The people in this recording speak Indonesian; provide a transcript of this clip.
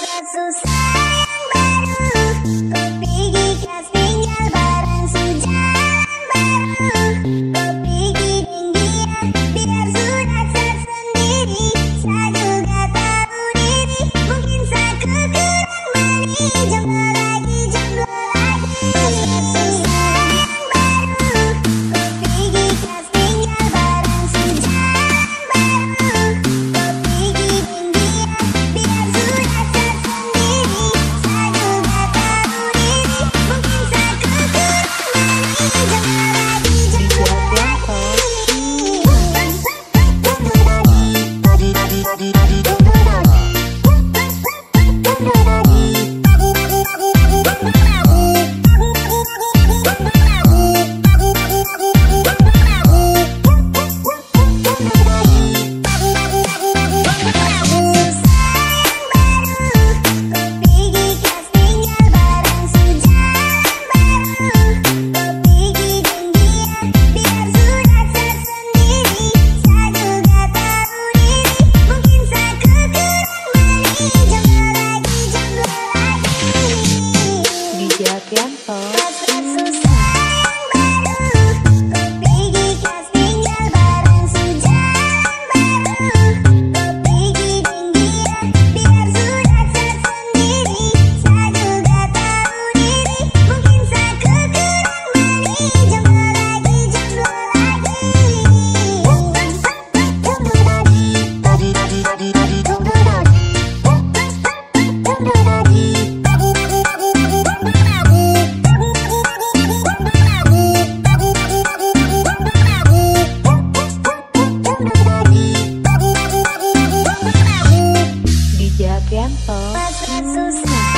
That's so sad. Trianto.